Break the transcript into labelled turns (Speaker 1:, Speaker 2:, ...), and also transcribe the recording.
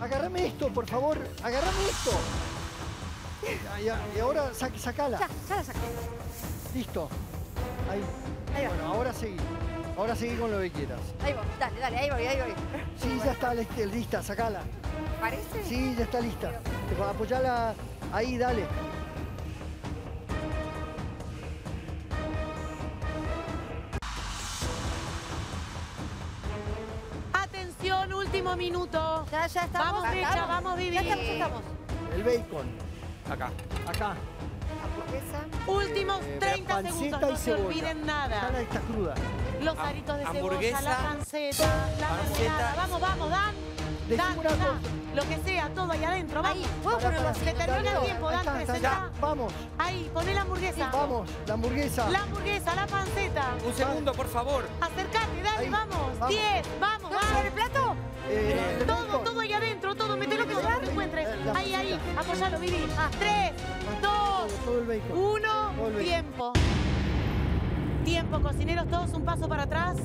Speaker 1: Agarrame esto, por favor. Agarrame esto. Ya, ya, Y ahora sa- sacala.
Speaker 2: Ya, ya la saqué.
Speaker 1: Listo. Ahí.
Speaker 2: Ahí va.
Speaker 1: Bueno, ahora seguí. Ahora seguí con lo que quieras.
Speaker 2: Ahí voy, dale, dale, ahí voy, ahí voy.
Speaker 1: Sí, ya está lista, lista, sacala.
Speaker 2: ¿Parece?
Speaker 1: Sí, ya está lista. Apoyala ahí, dale.
Speaker 3: Último minuto.
Speaker 2: Ya, ya estamos.
Speaker 3: Vamos,
Speaker 2: acá.
Speaker 3: Mecha, vamos, Vivi.
Speaker 2: Ya estamos, ya estamos.
Speaker 1: El bacon.
Speaker 4: Acá.
Speaker 1: Acá.
Speaker 2: Hamburguesa.
Speaker 3: Últimos
Speaker 1: Eh,
Speaker 3: 30
Speaker 1: panceta
Speaker 3: segundos, no se
Speaker 1: cebolla.
Speaker 3: olviden nada.
Speaker 1: esta cruda.
Speaker 3: Los aritos de
Speaker 4: hamburguesa,
Speaker 3: cebolla, la panceta, la
Speaker 4: panceta.
Speaker 3: Vamos, vamos, Dan. Dan, Dan. Lo que sea, todo ahí adentro,
Speaker 2: Ahí,
Speaker 3: vamos.
Speaker 2: ¿puedo
Speaker 1: Pará,
Speaker 2: ponerlo
Speaker 1: pará.
Speaker 2: así?
Speaker 3: Se termina el tiempo,
Speaker 1: ahí
Speaker 3: Dan,
Speaker 1: está, está,
Speaker 3: presenta.
Speaker 1: Vamos,
Speaker 3: Ahí, poné la hamburguesa.
Speaker 1: vamos. La hamburguesa.
Speaker 3: La hamburguesa, la panceta.
Speaker 4: Un segundo, por favor.
Speaker 3: Acércate, dale,
Speaker 1: Ahí,
Speaker 3: vamos.
Speaker 1: vamos.
Speaker 3: 10, vamos,
Speaker 2: ¿Tengo que llevar el
Speaker 3: vamos.
Speaker 1: Eh,
Speaker 3: Todo, todo ahí adentro, todo. Mete lo que encuentres.
Speaker 1: eh, la
Speaker 3: Ahí, ahí. Apoyalo, Vivi. 3, 2,
Speaker 1: Todo, todo el bacon. Todo el
Speaker 3: 1.
Speaker 1: bacon.
Speaker 3: Tiempo. Tiempo, cocineros, todos un paso para atrás.